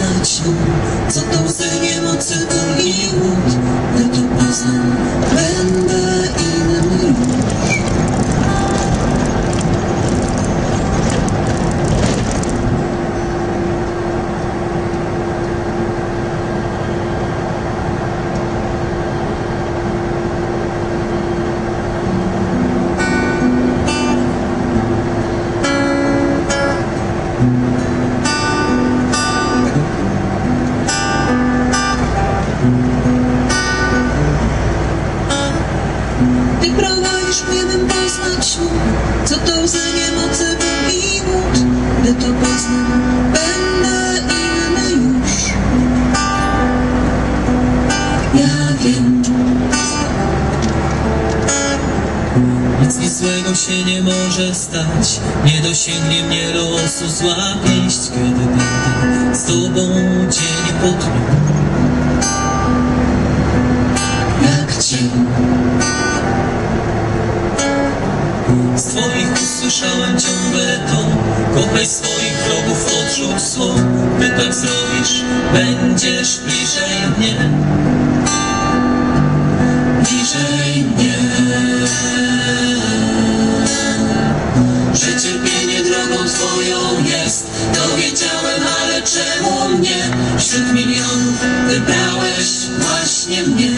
poznać ją, co to łzy niemocy, Ty prowadzisz mnie, bym poznać co to łzy niemocy, i głód. Gdy to poznam, będę inny już. Ja wiem, Nic nic złego się nie może stać Nie dosięgnie mnie losu zła pięść Kiedy będę z tobą dzień po słyszałem ciągle to. Kochaj swoich wrogów, odrzuć zło. Gdy tak zrobisz, będziesz bliżej mnie. Bliżej mnie. Że cierpienie drogą twoją jest. Dowiedziałem, ale czemu mnie? Wśród milionów wybrałeś właśnie mnie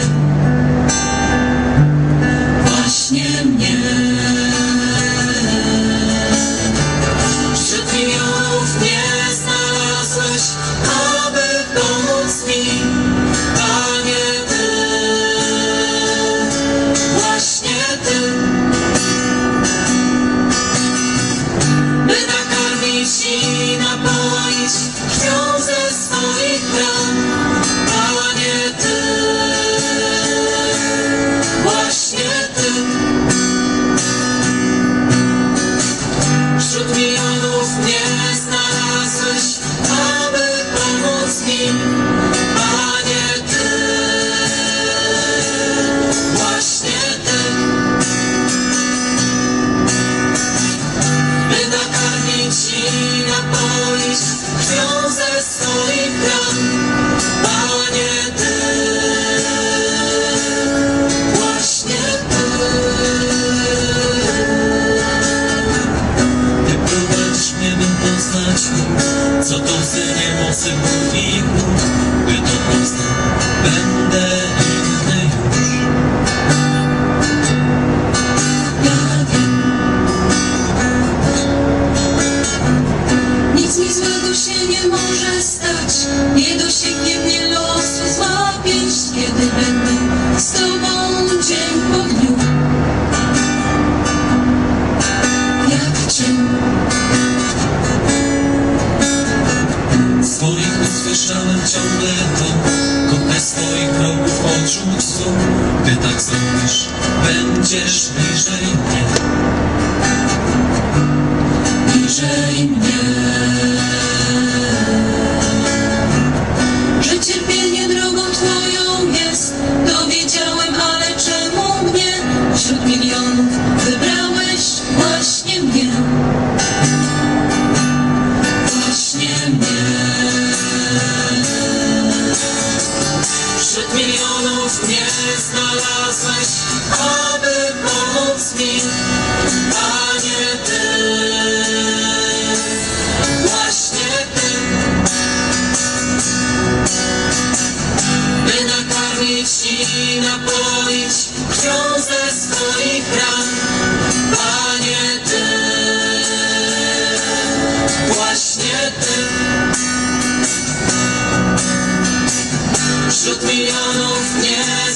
nakarmić i napoić krwią ze swoich ran. Panie Ty, właśnie Ty. Ty prowadzisz mnie, bym poznać co to łzy niemocy, ból i głód. Gdy to poznam, ciągle to Kochaj swoich wrogów, odrzuć Gdy tak zrobisz, będziesz bliżej milionów mnie znalazłeś Aby pomóc mi Panie Ty. Właśnie Ty. By nakarmić i napoić Krwią ze swoich ran Panie Ty. Właśnie Ty Wśród milionów mnie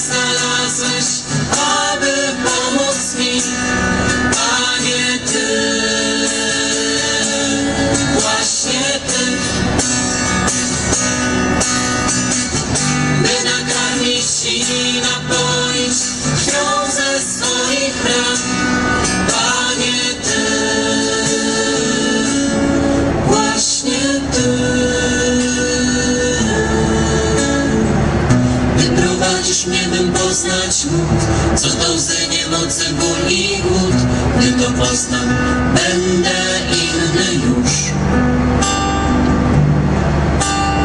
znam, będę inny już.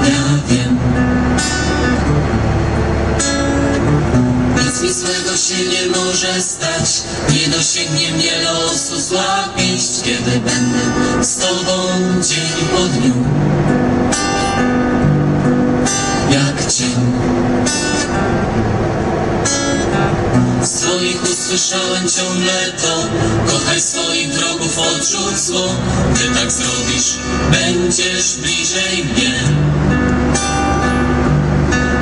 Ja wiem. Nic mi złego się nie może stać, nie dosięgnie mnie losu złapić, kiedy będę z tobą dzień po dniu. Słyszałem ciągle to. Kochaj swoich wrogów, odrzuć zło Gdy tak zrobisz, będziesz bliżej mnie.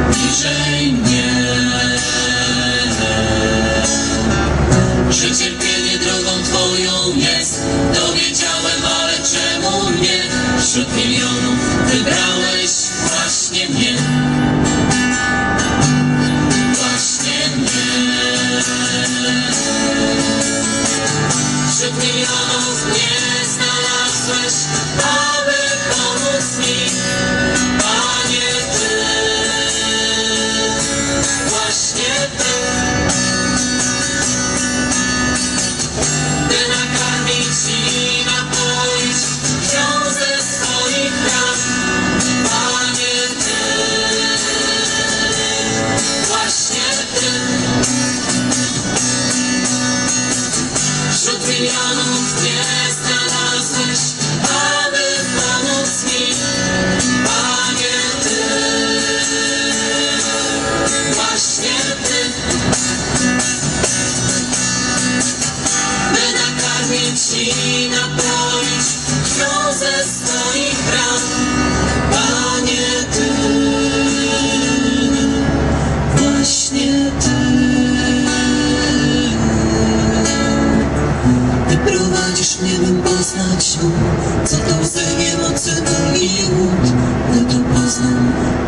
Bliżej mnie. Że cierpienie drogą Twoją jest. Dowiedziałem, ale czemu mnie Wśród milionów wybrałeś mnie znalazłeś, aby pomóc mi, Panie Ty, właśnie Ty, by nakarmić i napoić ze swoich ran, Panie Ty, właśnie Ty. Wśród milionów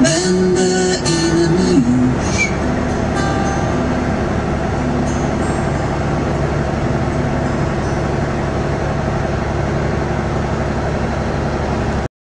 Bend